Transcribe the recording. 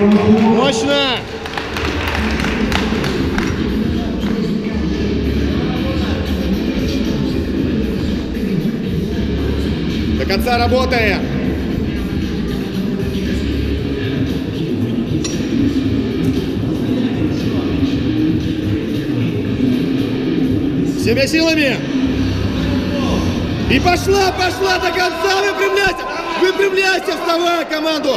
Мощно! До конца работаем! Всеми силами! И пошла, пошла до конца! Выпрямляйся! Выпрямляйся! Вставай, команду!